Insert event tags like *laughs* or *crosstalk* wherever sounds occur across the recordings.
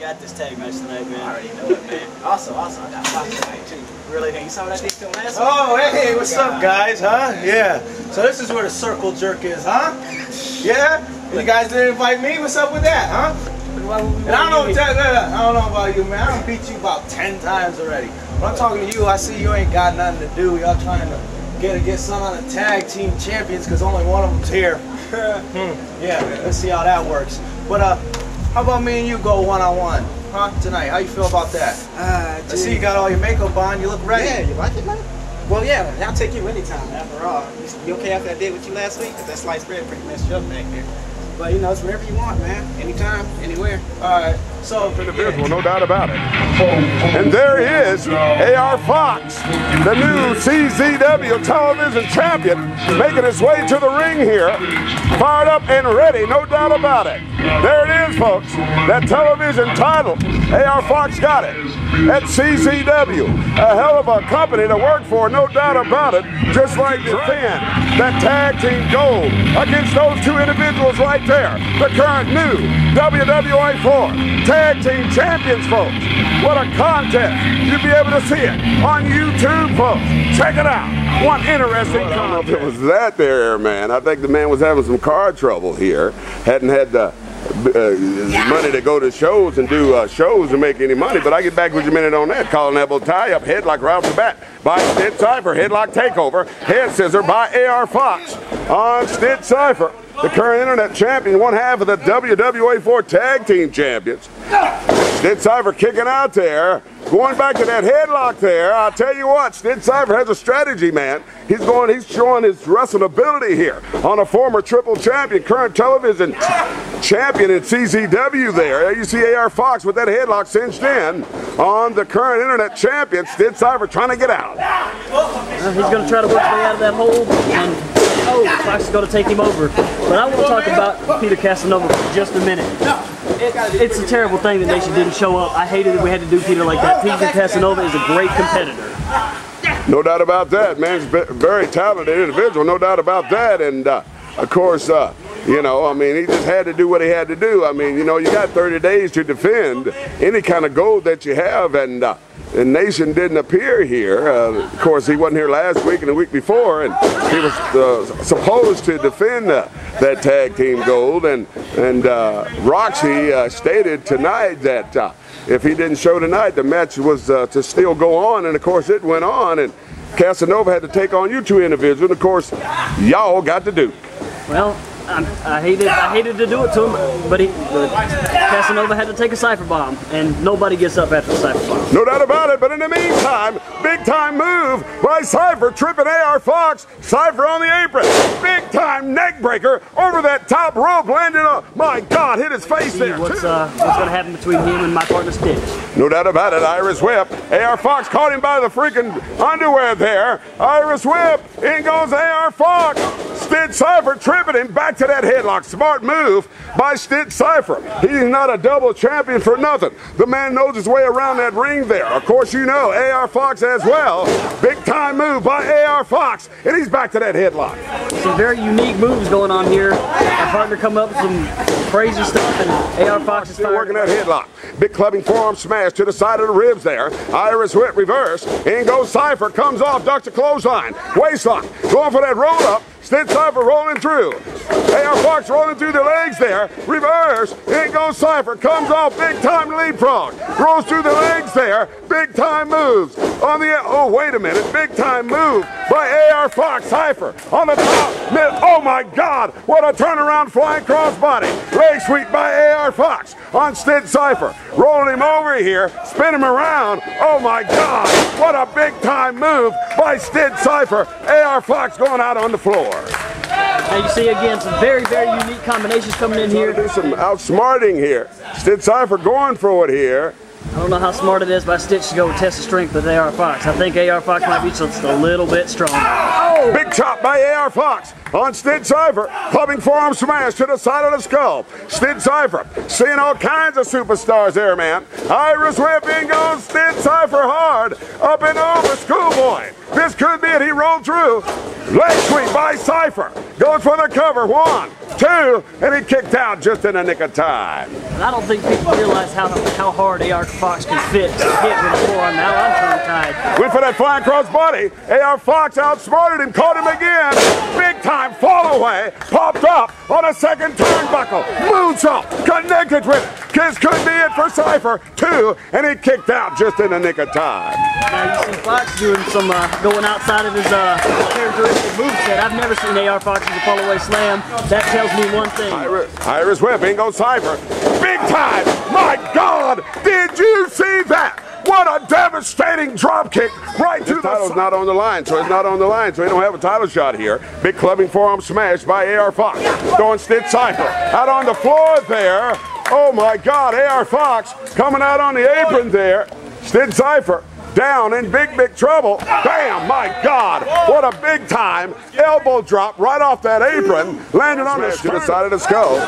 got this tag match tonight, man. I already know it, man. Also, also, I got Fox tonight, too. Really? You saw what I did to last? Oh, hey, what's up, guys, huh? Yeah. So this is where the circle jerk is, huh? Yeah? You guys didn't invite me? What's up with that, huh? And I don't know, I don't know about you, man. I don't beat you about 10 times already. When I'm talking to you, I see you ain't got nothing to do. Y'all trying to get get some on the tag team champions because only one of them's here. *laughs* hmm. Yeah. Let's see how that works. But uh, how about me and you go one on one, huh? Tonight. How you feel about that? Uh, I see you got all your makeup on. You look ready. Yeah, you like it, man? Well, yeah, I'll take you anytime, after all. You, you okay after I did with you last week? Because that sliced bread pretty messed you up back there. But, you know, it's wherever you want, man. Anytime, anywhere. All right. So, individual, no doubt about it. And there he is, AR Fox, the new CZW television champion, making his way to the ring here, fired up and ready, no doubt about it. There it is, folks, that television title. AR Fox got it at CZW. A hell of a company to work for, no doubt about it, just like defend that tag team gold against those two individuals right there, the current new WWA 4 Tag Team Champions, folks. What a contest. You'll be able to see it on YouTube, folks. Check it out. One interesting well, I don't know if it was that there, man. I think the man was having some car trouble here. Hadn't had the uh, money to go to shows and do uh, shows and make any money. But I get back with you a minute on that. collar elbow tie up, headlock right off the bat by Stitch Cypher. Headlock takeover, head scissor by AR Fox on Stitch Cypher the current internet champion, one half of the WWA 4 Tag Team Champions. Stitch Cypher kicking out there. Going back to that headlock there, I'll tell you what, Stitch Cypher has a strategy, man. He's going, he's showing his wrestling ability here on a former triple champion, current television champion in CZW there. You see AR Fox with that headlock cinched in on the current internet champion, Stitch Cypher trying to get out. Uh, he's going to try to work his way out of that hole and oh, Fox is going to take him over. But I want to talk about Peter Casanova for just a minute. It's a terrible thing that Nation didn't show up. I hated that we had to do Peter like that. Peter Casanova is a great competitor. No doubt about that, man. He's a very talented individual, no doubt about that. And uh, of course, uh, you know, I mean, he just had to do what he had to do. I mean, you know, you got 30 days to defend any kind of gold that you have, and uh, the nation didn't appear here. Uh, of course, he wasn't here last week and the week before, and he was uh, supposed to defend uh, that tag team gold. And and uh, Roxy uh, stated tonight that if he didn't show tonight, the match was to still go on. And of course, it went on, and Casanova had to take on you two individuals. And of course, y'all got to do. Well, I, hated I hated to do it to him, but, he, but Casanova had to take a Cypher bomb, and nobody gets up after the Cypher bomb. No doubt about it, but in the meantime, big time move by Cypher, tripping AR Fox, Cypher on the apron, big time neck breaker over that top rope, landed on, my God, hit his face there. What's, uh, what's going to happen between him and my partner Stitch? No doubt about it, Irish Whip. AR Fox caught him by the freaking underwear there. Irish Whip, in goes AR Fox. Stitch Cypher tripping him back to that headlock. Smart move by Stitch Cypher. He's not a double champion for nothing. The man knows his way around that ring there. Of course, you know AR Fox as well. Big time move by AR Fox, and he's back to that headlock. Some very unique moves going on here. Our partner come up with some crazy stuff, and AR Fox is still working that headlock. Big clubbing forearm smash to the side of the ribs there. Irish whip reverse. In goes Cypher, comes off, ducks a clothesline. Waistlock, going for that roll up. Stitch Cypher rolling through. AR Fox rolling through the legs there. Reverse. In goes Cypher. Comes off big time leapfrog. Rolls through the legs there. Big time moves. On the, oh, wait a minute. Big time move by AR Fox. Cypher on the top. Oh my God. What a turnaround flying crossbody. Leg sweep by AR Fox on Stitch Cypher. Rolling him over here. Spin him around. Oh my God. What a big time move by Stitch Cypher. AR Fox going out on the floor. And you see again some very, very unique combinations coming in here. Do some outsmarting here. Stitch Cypher going for it here. I don't know how smart it is by Stitch to go test the strength with AR Fox. I think AR Fox might be just a little bit stronger. Oh! Big chop by AR Fox on Stitch Cypher. Clubbing forearm smash to the side of the skull. Stitch Cypher seeing all kinds of superstars there, man. Irish whipping goes Stitch Cypher hard. Up and over Schoolboy. This could be it. He rolled through. Leg sweep by Cypher. Going for the cover. One, two, and he kicked out just in the nick of time. I don't think people realize how how hard AR Fox can fit to hit with a forearm. Now I'm tongue tied. Went for that flying cross body. AR Fox outsmarted him, caught him again. Big time fall away. Popped up on a second turnbuckle. Moonsault. Connected with it. This could be it for Cypher. Two, and he kicked out just in the nick of time. Now you see Fox doing some uh, going outside of his uh, characteristic moveset. I've never seen AR Fox use a fall away slam. That tells me one thing. Irish, Irish whip, in goes Cypher. Big time! My God! Did you see that? What a devastating drop kick right to the title's not on the line, so it's not on the line, so we don't have a title shot here. Big clubbing forearm smash by AR Fox. Throwing Stitch Cypher out on the floor there. Oh my God, AR Fox coming out on the apron there. Stitch Cypher down in big, big trouble. Bam, my God, what a big time elbow drop right off that apron, landed on the, to the side of the skull.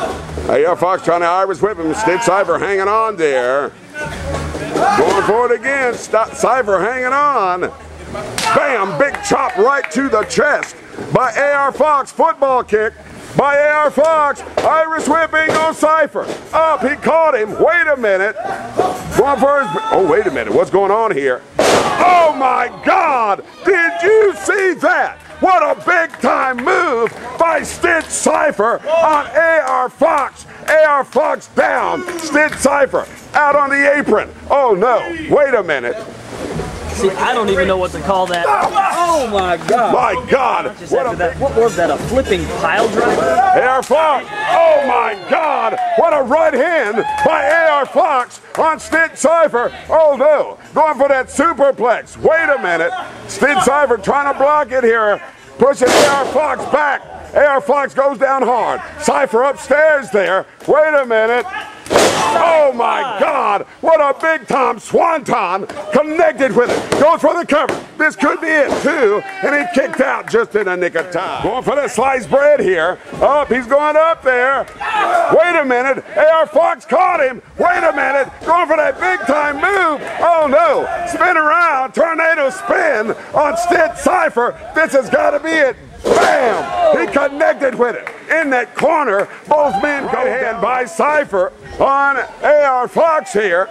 AR Fox trying to Irish whip him, Stitch Cypher hanging on there. Going for it again, Stop, Cypher hanging on. Bam, big chop right to the chest by AR Fox, football kick by AR Fox. Irish whipping on Cypher. Up, he caught him. Wait a minute. Going for his, oh, wait a minute. What's going on here? Oh my God! Did you see that? What a big time move by Stitch Cypher on AR Fox. AR Fox down. Stitch Cypher out on the apron. Oh no, wait a minute. See, I don't even know what to call that. Oh my God! My God! Just after that, what was that? A flipping pile driver? AR Fox! Oh my God! What a right hand by AR Fox on Stitch Cypher. Oh no! Going for that superplex. Wait a minute. Stitch Cypher trying to block it here. Pushing AR Fox back. AR Fox goes down hard. Cypher upstairs there. Wait a minute. Oh my God! What a big time swanton connected with it. Goes for the cover. This could be it too. And he kicked out just in a nick of time. Going for the sliced bread here. Up, he's going up there. Wait a minute. AR Fox caught him. Wait a minute. Going for that big time move. Oh no. Spin around. Tornado spin on Stitch Cypher. This has got to be it. Bam! He connected with it. In that corner, both men go hand by Cypher on AR Fox here.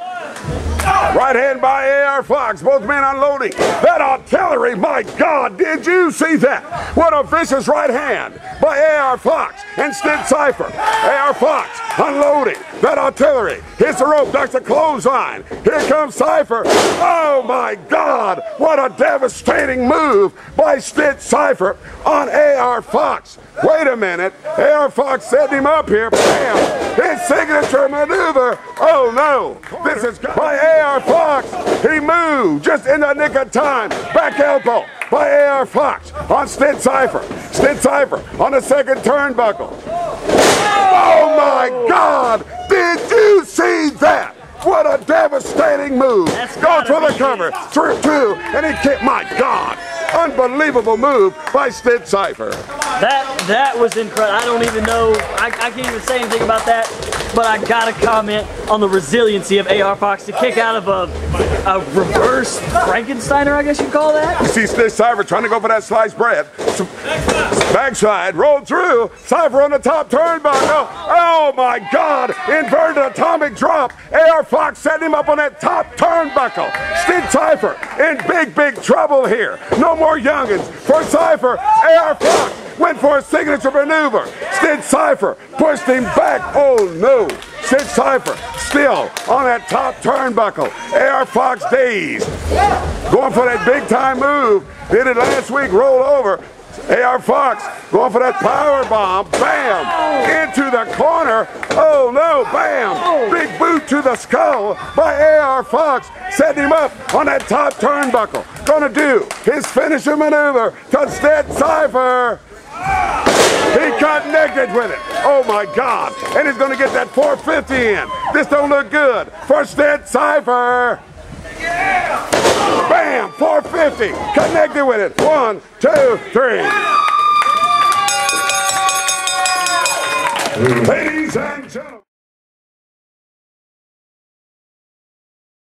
Right hand by AR Fox, both men unloading. That artillery, my God, did you see that? What a vicious right hand by AR Fox Stitch Cypher. AR Fox unloading. That artillery hits the rope, ducks a clothesline. Here comes Cypher. Oh my God, what a devastating move by Stitch Cypher on AR Fox. Wait a minute, AR Fox setting him up here. Bam! His signature maneuver. Oh no, this is by AR Fox. He moved just in the nick of time. Back elbow by AR Fox on Stitch Cypher. Stitch Cypher on the second turnbuckle. Oh my God! Did you see that? What a devastating move. That's Goes for the cover. it. Through two, and he kicked. My God! Unbelievable move by Stitch Cypher. That that was incredible. I don't even know. I, I can't even say anything about that. But I gotta comment on the resiliency of AR Fox to kick out of a, a reverse Frankensteiner, I guess you'd call that. You see Stitch Cypher trying to go for that sliced bread. Backside, rolled through. Cypher on the top turnbuckle. Oh my God! Inverted atomic drop. AR Fox setting him up on that top turnbuckle. Stitch Cypher in big, big trouble here. No more youngins for Cypher. AR Fox went for a signature maneuver. Stitch Cypher pushed him back. Oh no! Stitch Cypher still on that top turnbuckle. AR Fox dazed. Going for that big time move. Did it last week, roll over. AR Fox going for that power bomb. Bam! Into the corner. Oh no, bam! Big boot to the skull by AR Fox. Setting him up on that top turnbuckle. Gonna do his finishing maneuver to Stitch Cypher. He connected with it. Oh my God. And he's gonna get that 450 in. This don't look good. First Stitch Cypher. Bam! 450. Connected with it. One, two, three. Ladies and gentlemen.